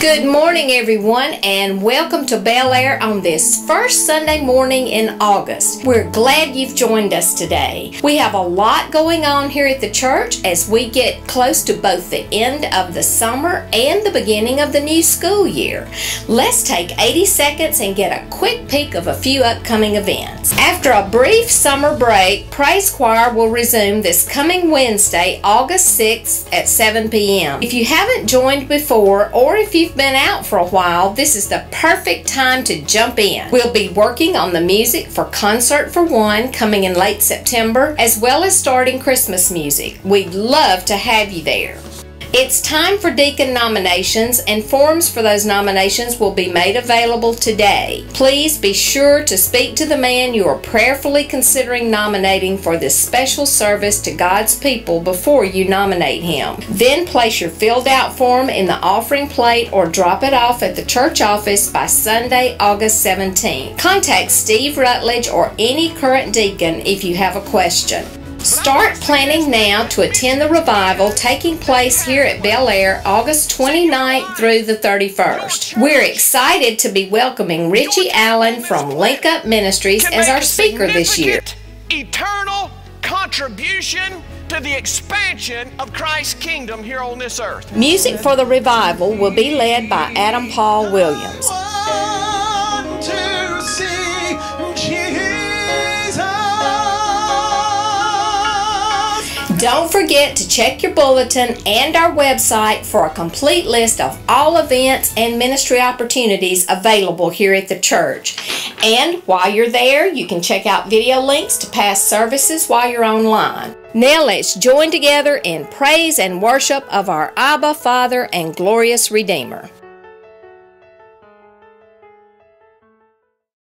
Good morning, everyone, and welcome to Bel-Aire on this first Sunday morning in August. We're glad you've joined us today. We have a lot going on here at the church as we get close to both the end of the summer and the beginning of the new school year. Let's take 80 seconds and get a quick peek of a few upcoming events. After a brief summer break, Praise Choir will resume this coming Wednesday, August 6th at 7 p.m. If you haven't joined before, or if you you've been out for a while, this is the perfect time to jump in. We'll be working on the music for Concert for One coming in late September, as well as starting Christmas music. We'd love to have you there. It's time for deacon nominations, and forms for those nominations will be made available today. Please be sure to speak to the man you are prayerfully considering nominating for this special service to God's people before you nominate him. Then place your filled out form in the offering plate or drop it off at the church office by Sunday, August 17th. Contact Steve Rutledge or any current deacon if you have a question. Start planning now to attend the revival taking place here at Bel-Aire August 29th through the 31st. We're excited to be welcoming Richie Allen from Link Up Ministries as our speaker this year. Eternal contribution to the expansion of Christ's kingdom here on this earth. Music for the revival will be led by Adam Paul Williams. Don't forget to check your bulletin and our website for a complete list of all events and ministry opportunities available here at the church. And while you're there, you can check out video links to past services while you're online. Now let's join together in praise and worship of our Abba Father and glorious Redeemer.